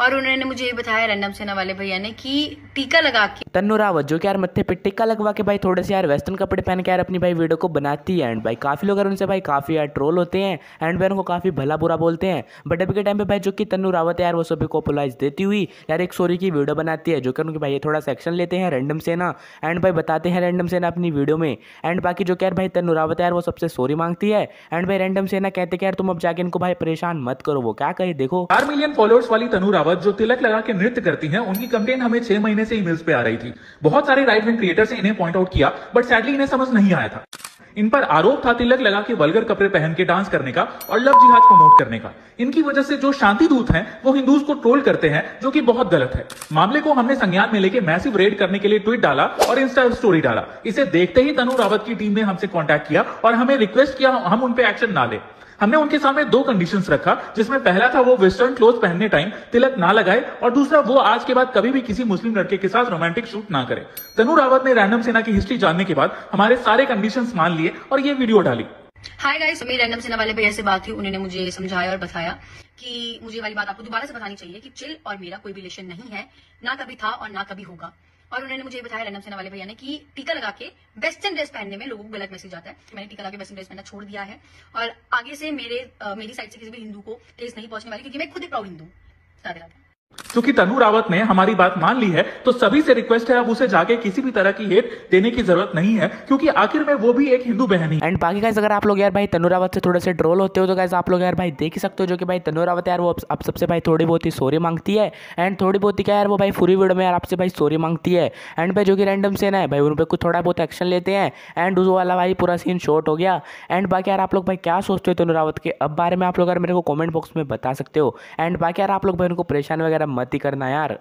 और उन्होंने मुझे ये बताया रैंडम सेना वाले भैया ने कि टीका लगा के तन्नू रावत, जो कि यार मत्थे पे टिक्का लगवा के भाई थोड़े से यार वेस्टर्न कपड़े पहन के यार अपनी भाई वीडियो को बनाती है। एंड भाई काफ़ी लोग यार उनसे भाई काफ़ी यार ट्रोल होते हैं एंड भाई उनको काफ़ी भला बुरा बोलते हैं। बट अभी के टाइम पे भाई जो कि तन्नू रावत यार वो सभी को अपोलाइज देती हुई यार एक सॉरी की वीडियो बनाती है, जो कि उनके भाई ये थोड़ा सेक्शन लेते हैं रैंडम सेना। एंड भाई बताते हैं रैंडम सेना अपनी वीडियो में। एंड बाकी जो कि यार भाई तन्नू रावत यार वो सबसे सॉरी मांगती है। एंड भाई रैंडम सेना कहते कि यार तुम अब जाके इनको भाई परेशान मत करो, वो क्या कहे, देखो। चार मिलियन फॉलोअर्स वाली तनु रावत जो तिलक लगा के नृत्य करती हैं, उनकी कंप्लेन हमें छह महीने से ईमेल्स पे आ रही थी। बहुत सारे राइट विंग क्रिएटर्स ने इन्हें पॉइंट आउट किया बट सैडली इन्हें समझ नहीं आया था। इन पर आरोप था तिलक लगा के वल्गर कपड़े पहन के डांस करने का और लव जिहाद प्रमोट करने का। इनकी वजह से जो शांति दूत हैं, वो हिंदूज को ट्रोल करते हैं, जो कि बहुत गलत है। मामले को हमने संज्ञान में लेके मैसिव रेड करने के लिए ट्वीट डाला और इंस्टा स्टोरी डाला। इसे देखते ही तनु रावत की टीम ने हमसे कॉन्टेक्ट किया और हमें रिक्वेस्ट किया, हम उन पे एक्शन ना ले। हमने उनके सामने दो कंडीशन रखा, जिसमें पहला था वो वेस्टर्न क्लोथ पहनने टाइम तिलक ना लगाए, और दूसरा वो आज के बाद कभी भी किसी मुस्लिम लड़के के साथ रोमांटिक शूट ना करे। तनु रावत ने रैंडम सेना की हिस्ट्री जानने के बाद हमारे सारे कंडीशन मान लिए और ये वीडियो डाली। हाय गाइस मेरी रैंडम सेना वाले भैया से बात हुई उन्होंने मुझे समझाया और बताया कि मुझे वाली बात आपको दोबारा से बतानी चाहिए कि चिल और मेरा कोई रिलेशन नहीं है, ना कभी था और ना कभी होगा। और उन्होंने मुझे बताया रनम सेना वाले भैया ने कि टीका लगा के वेस्टर्न ड्रेस पहनने में लोगों को गलत मैसेज आता है मैंने टीका लगा के वेस्टर्न ड्रेस पहनना छोड़ दिया है और आगे से मेरे आ, मेरी साइड से किसी भी हिंदू को केस नहीं पहुँचने वाली क्योंकि मैं खुद एक प्राउड हिंदू। राधे राधे क्योंकि तनु रावत ने हमारी बात मान ली है तो सभी से रिक्वेस्ट है, अब उसे जाके किसी भी तरह की हेट देने की ज़रूरत नहीं है, क्योंकि आखिर में वो भी एक हिंदू बहन ही। एंड बाकी अगर आप लोग यार भाई तनु रावत से थोड़े से ट्रोल होते हो तो गाइस आप लोग यार भाई देख ही सकते हो जो कि भाई तनु रावत यार वो अब सबसे भाई थोड़ी बहुत ही सॉरी मांगती है एंड थोड़ी बहुत ही क्या यार वो भाई पूरी वीडियो में यार आपसे भाई सॉरी मांगती है। एंड भाई जो कि रैंडम सेना है, भाई उन पर कुछ थोड़ा बहुत एक्शन लेते हैं एंड उस वाला भाई पूरा सीन शॉर्ट हो गया। एंड बाकी यार आप लोग भाई क्या सोचते हो तनु रावत के, अब बारे में आप लोग यार मेरे को कॉमेंट बॉक्स में बता सकते हो। एंड बाकी यार आप लोग भाई उनको परेशान वगैरह मत ही करना यार।